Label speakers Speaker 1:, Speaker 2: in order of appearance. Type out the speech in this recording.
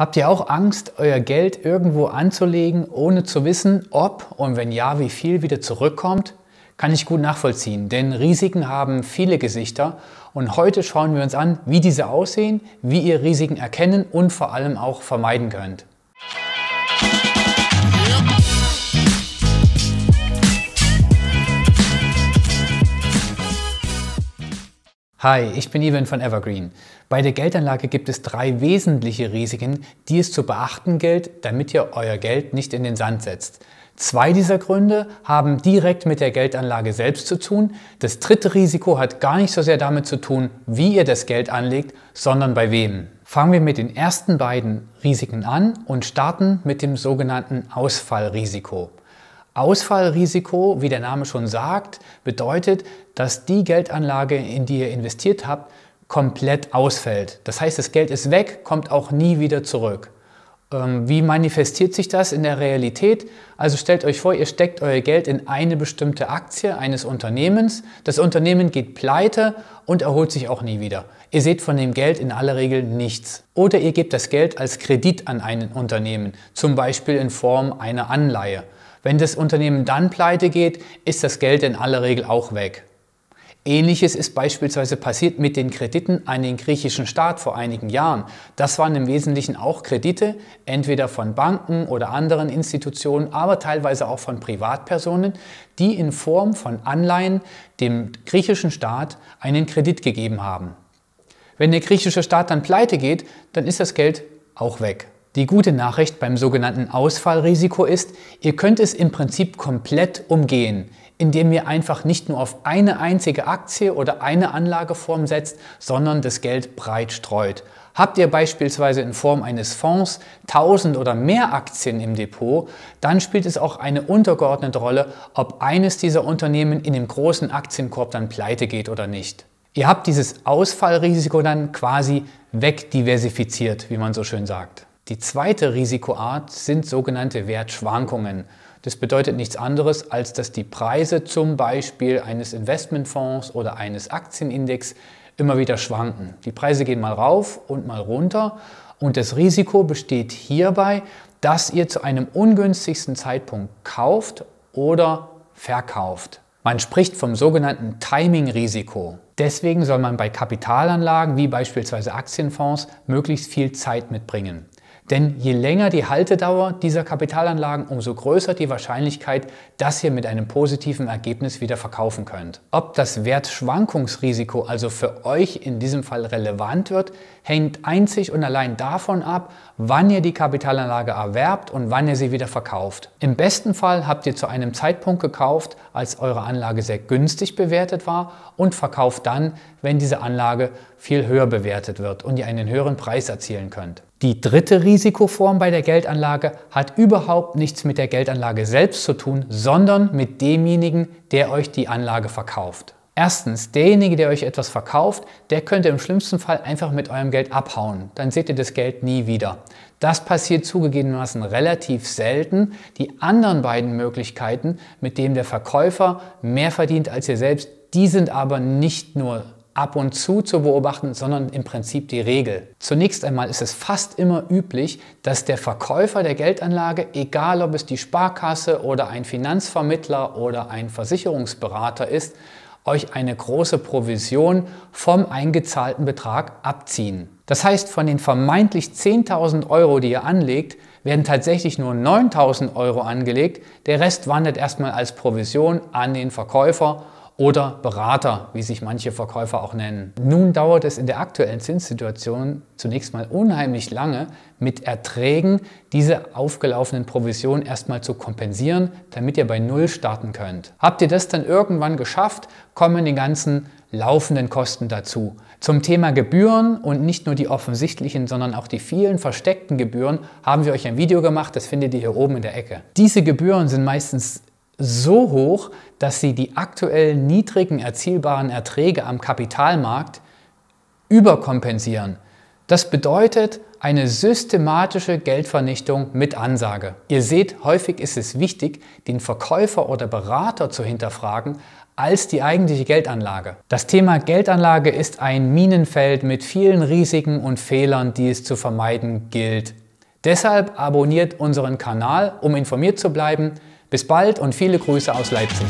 Speaker 1: Habt ihr auch Angst, euer Geld irgendwo anzulegen, ohne zu wissen, ob und wenn ja, wie viel wieder zurückkommt? Kann ich gut nachvollziehen, denn Risiken haben viele Gesichter und heute schauen wir uns an, wie diese aussehen, wie ihr Risiken erkennen und vor allem auch vermeiden könnt. Hi, ich bin Ivan von Evergreen. Bei der Geldanlage gibt es drei wesentliche Risiken, die es zu beachten gilt, damit ihr euer Geld nicht in den Sand setzt. Zwei dieser Gründe haben direkt mit der Geldanlage selbst zu tun. Das dritte Risiko hat gar nicht so sehr damit zu tun, wie ihr das Geld anlegt, sondern bei wem. Fangen wir mit den ersten beiden Risiken an und starten mit dem sogenannten Ausfallrisiko. Ausfallrisiko, wie der Name schon sagt, bedeutet, dass die Geldanlage, in die ihr investiert habt, komplett ausfällt. Das heißt, das Geld ist weg, kommt auch nie wieder zurück. Ähm, wie manifestiert sich das in der Realität? Also stellt euch vor, ihr steckt euer Geld in eine bestimmte Aktie eines Unternehmens. Das Unternehmen geht pleite und erholt sich auch nie wieder. Ihr seht von dem Geld in aller Regel nichts. Oder ihr gebt das Geld als Kredit an ein Unternehmen, zum Beispiel in Form einer Anleihe. Wenn das Unternehmen dann pleite geht, ist das Geld in aller Regel auch weg. Ähnliches ist beispielsweise passiert mit den Krediten an den griechischen Staat vor einigen Jahren. Das waren im Wesentlichen auch Kredite, entweder von Banken oder anderen Institutionen, aber teilweise auch von Privatpersonen, die in Form von Anleihen dem griechischen Staat einen Kredit gegeben haben. Wenn der griechische Staat dann pleite geht, dann ist das Geld auch weg. Die gute Nachricht beim sogenannten Ausfallrisiko ist, ihr könnt es im Prinzip komplett umgehen, indem ihr einfach nicht nur auf eine einzige Aktie oder eine Anlageform setzt, sondern das Geld breit streut. Habt ihr beispielsweise in Form eines Fonds 1000 oder mehr Aktien im Depot, dann spielt es auch eine untergeordnete Rolle, ob eines dieser Unternehmen in dem großen Aktienkorb dann pleite geht oder nicht. Ihr habt dieses Ausfallrisiko dann quasi wegdiversifiziert, wie man so schön sagt. Die zweite Risikoart sind sogenannte Wertschwankungen. Das bedeutet nichts anderes, als dass die Preise zum Beispiel eines Investmentfonds oder eines Aktienindex immer wieder schwanken. Die Preise gehen mal rauf und mal runter und das Risiko besteht hierbei, dass ihr zu einem ungünstigsten Zeitpunkt kauft oder verkauft. Man spricht vom sogenannten Timing-Risiko. Deswegen soll man bei Kapitalanlagen wie beispielsweise Aktienfonds möglichst viel Zeit mitbringen. Denn je länger die Haltedauer dieser Kapitalanlagen, umso größer die Wahrscheinlichkeit, dass ihr mit einem positiven Ergebnis wieder verkaufen könnt. Ob das Wertschwankungsrisiko also für euch in diesem Fall relevant wird, hängt einzig und allein davon ab, wann ihr die Kapitalanlage erwerbt und wann ihr sie wieder verkauft. Im besten Fall habt ihr zu einem Zeitpunkt gekauft, als eure Anlage sehr günstig bewertet war und verkauft dann, wenn diese Anlage viel höher bewertet wird und ihr einen höheren Preis erzielen könnt. Die dritte Risikoform bei der Geldanlage hat überhaupt nichts mit der Geldanlage selbst zu tun, sondern mit demjenigen, der euch die Anlage verkauft. Erstens, derjenige, der euch etwas verkauft, der könnte im schlimmsten Fall einfach mit eurem Geld abhauen. Dann seht ihr das Geld nie wieder. Das passiert zugegebenermaßen relativ selten. Die anderen beiden Möglichkeiten, mit denen der Verkäufer mehr verdient als ihr selbst, die sind aber nicht nur ab und zu zu beobachten, sondern im Prinzip die Regel. Zunächst einmal ist es fast immer üblich, dass der Verkäufer der Geldanlage, egal ob es die Sparkasse oder ein Finanzvermittler oder ein Versicherungsberater ist, euch eine große Provision vom eingezahlten Betrag abziehen. Das heißt, von den vermeintlich 10.000 Euro, die ihr anlegt, werden tatsächlich nur 9.000 Euro angelegt. Der Rest wandert erstmal als Provision an den Verkäufer oder Berater, wie sich manche Verkäufer auch nennen. Nun dauert es in der aktuellen Zinssituation zunächst mal unheimlich lange, mit Erträgen diese aufgelaufenen Provisionen erstmal zu kompensieren, damit ihr bei Null starten könnt. Habt ihr das dann irgendwann geschafft, kommen die ganzen laufenden Kosten dazu. Zum Thema Gebühren und nicht nur die offensichtlichen, sondern auch die vielen versteckten Gebühren haben wir euch ein Video gemacht, das findet ihr hier oben in der Ecke. Diese Gebühren sind meistens so hoch, dass sie die aktuell niedrigen erzielbaren Erträge am Kapitalmarkt überkompensieren. Das bedeutet eine systematische Geldvernichtung mit Ansage. Ihr seht, häufig ist es wichtig, den Verkäufer oder Berater zu hinterfragen, als die eigentliche Geldanlage. Das Thema Geldanlage ist ein Minenfeld mit vielen Risiken und Fehlern, die es zu vermeiden gilt Deshalb abonniert unseren Kanal, um informiert zu bleiben. Bis bald und viele Grüße aus Leipzig.